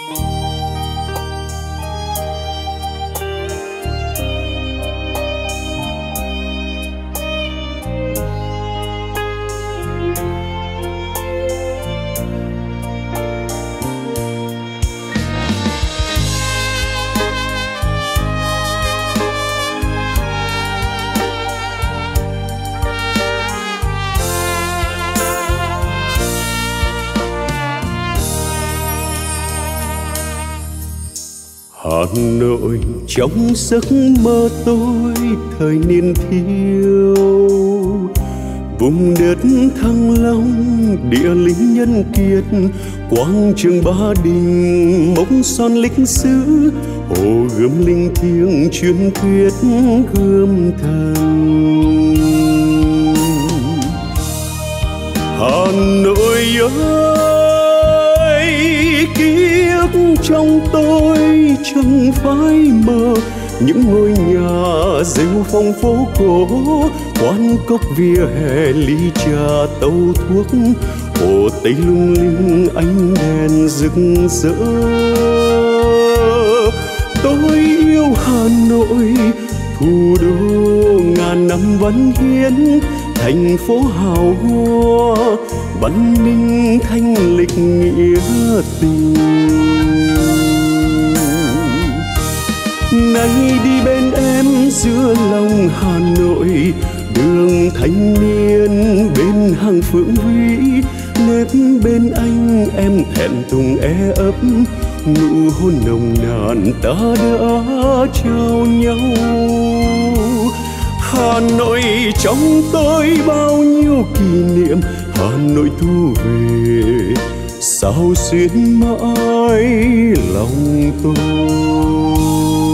Música Hà Nội trong giấc mơ tôi, thời niên thiếu. Vùng đất thăng long, địa lính nhân kiệt, quang trường ba đình mốc son lịch sử. Hồ gươm linh thiêng truyền thuyết gươm thần. Hà Nội ơi! Trong tôi chẳng phải mơ những ngôi nhà rêu phong phố cổ, quán cốc vỉa hè ly trà tàu thuốc. Hồ tây lung linh ánh đèn rực rỡ. Tôi yêu hà nội, thủ đô ngàn năm văn hiến. Thành phố hào hoa, văn minh thanh lịch nghĩa tình. Nay đi bên em giữa lòng hà nội, đường thanh niên bên hàng phượng vĩ. Nếp bên anh em thẹn thùng e ấp, nụ hôn nồng nàn ta đã trao nhau. Hà Nội trong tôi bao nhiêu kỷ niệm, Hà Nội thu về, sao xuyên mãi lòng tôi?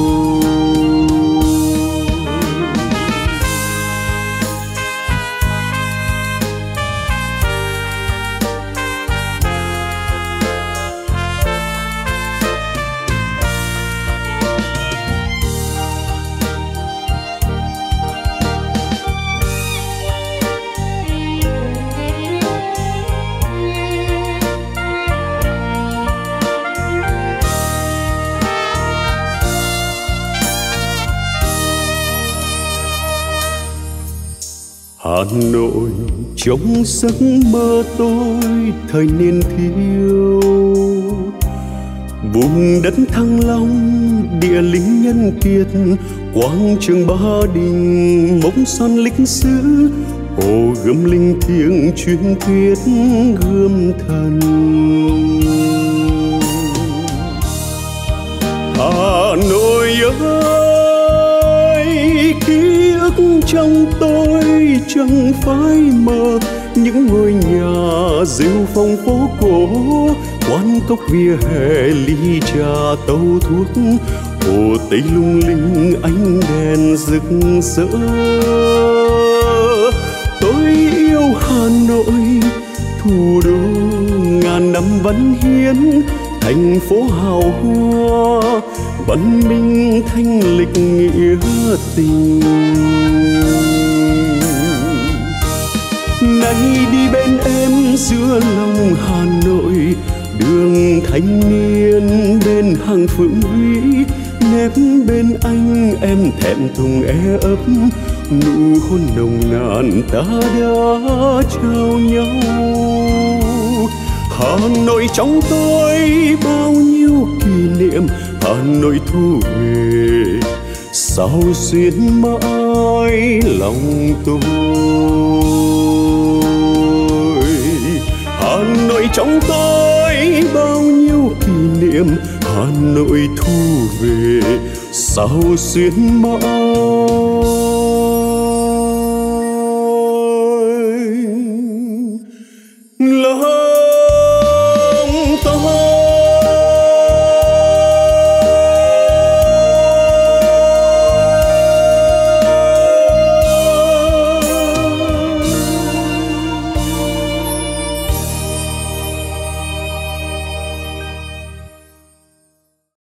Hà Nội trong giấc mơ tôi, thời niên thiếu. Vùng đất thăng long, địa lính nhân kiệt, quang trường ba đình mốc son lịch sử. Hồ gươm linh thiêng truyền thuyết gươm thần. Hà Nội ơi, ký ức trong tôi chẳng phải mơ những ngôi nhà rêu phong phố cổ, quán cốc vỉa hè ly trà tàu thuốc, hồ tây lung linh ánh đèn rực rỡ. Tôi yêu hà nội, thủ đô ngàn năm văn hiến, thành phố hào hoa, văn minh thanh lịch nghĩa tình. Nay đi bên em giữa lòng hà nội, đường thanh niên bên hàng phượng vĩ nép bên anh em thẹn thùng e ấp, nụ hôn nồng nàn ta đã trao nhau. Hà nội trong tôi bao nhiêu kỷ niệm, hà nội thu về. Sao xuyên mãi lòng tôi? Trong tôi bao nhiêu kỷ niệm Hà Nội thu về sao xuyên mãi